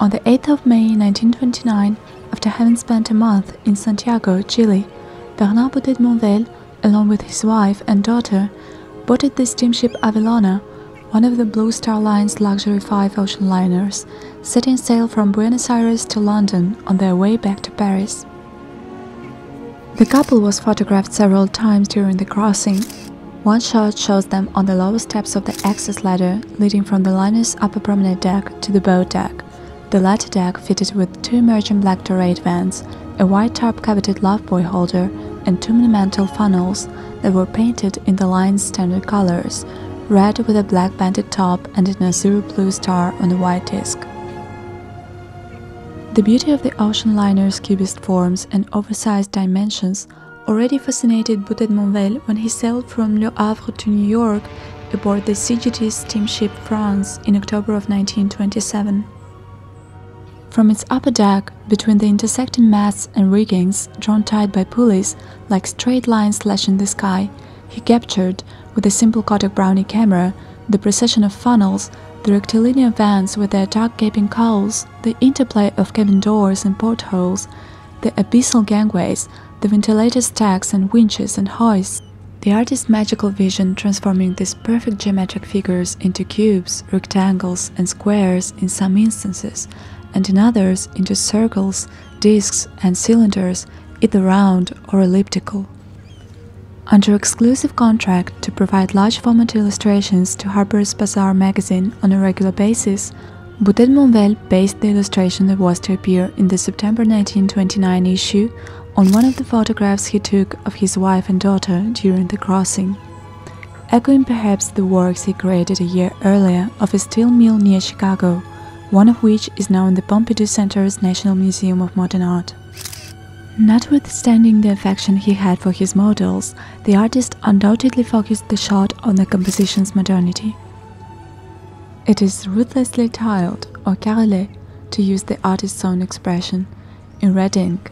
On the 8th of May 1929, after having spent a month in Santiago, Chile, Bernard Boutet Monvel, along with his wife and daughter, boarded the steamship Avelona, one of the Blue Star Line's luxury five ocean liners, setting sail from Buenos Aires to London on their way back to Paris. The couple was photographed several times during the crossing. One shot shows them on the lower steps of the access ladder leading from the liner's upper promenade deck to the boat deck. The latter deck fitted with two merchant black dorade vents, a white tarp-coveted lifebuoy holder, and two monumental funnels that were painted in the line's standard colors, red with a black banded top and an azure blue star on a white disc. The beauty of the ocean liner's cubist forms and oversized dimensions already fascinated Boutet Monvel when he sailed from Le Havre to New York aboard the CGT steamship France in October of 1927. From its upper deck, between the intersecting masts and riggings drawn tight by pulleys like straight lines slashing the sky, he captured, with a simple Kodak Brownie camera, the procession of funnels, the rectilinear vents with their dark gaping cowls, the interplay of cabin doors and portholes, the abyssal gangways, the ventilator stacks and winches and hoists. The artist's magical vision transforming these perfect geometric figures into cubes, rectangles, and squares in some instances, and in others into circles, discs, and cylinders, either round or elliptical. Under exclusive contract to provide large format illustrations to Harper's Bazaar magazine on a regular basis, Boutet Monvel based the illustration that was to appear in the September 1929 issue on one of the photographs he took of his wife and daughter during the crossing. Echoing perhaps the works he created a year earlier of a steel mill near Chicago, one of which is now in the Pompidou Center's National Museum of Modern Art. Notwithstanding the affection he had for his models, the artist undoubtedly focused the shot on the composition's modernity. It is ruthlessly tiled, or carrelé, to use the artist's own expression, in red ink,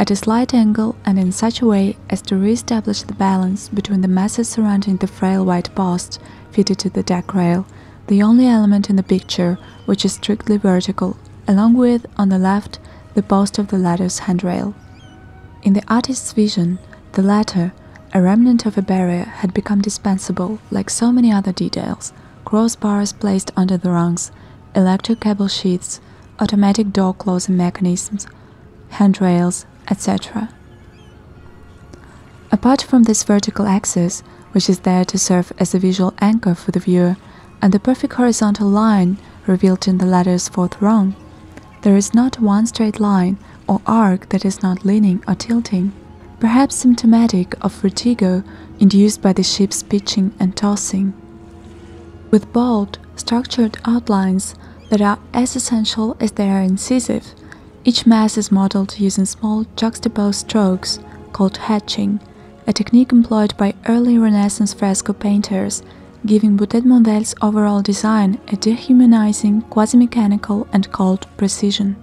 at a slight angle and in such a way as to re-establish the balance between the masses surrounding the frail white post fitted to the deck rail, the only element in the picture which is strictly vertical, along with, on the left, the post of the ladder's handrail. In the artist's vision, the latter, a remnant of a barrier, had become dispensable like so many other details crossbars placed under the rungs, electric cable sheaths, automatic door closing mechanisms, handrails, etc. Apart from this vertical axis, which is there to serve as a visual anchor for the viewer, and the perfect horizontal line revealed in the ladder's fourth rung, there is not one straight line or arc that is not leaning or tilting, perhaps symptomatic of vertigo induced by the ship's pitching and tossing. With bold, structured outlines that are as essential as they are incisive, each mass is modeled using small juxtaposed strokes called hatching, a technique employed by early Renaissance fresco painters, giving Boutet Monvel's overall design a dehumanizing, quasi-mechanical and cold precision.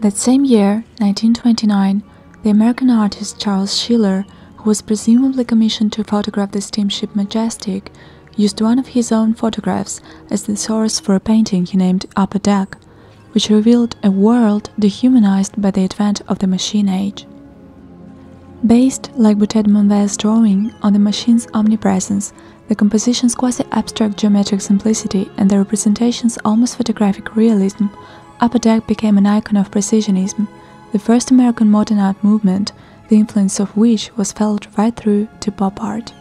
That same year, 1929, the American artist Charles Schiller, who was presumably commissioned to photograph the steamship Majestic, used one of his own photographs as the source for a painting he named Upper Deck, which revealed a world dehumanized by the advent of the machine age. Based, like Boutet Monvel's drawing, on the machine's omnipresence, the composition's quasi-abstract geometric simplicity and the representation's almost photographic realism Upper Deck became an icon of Precisionism, the first American modern art movement, the influence of which was felt right through to pop art.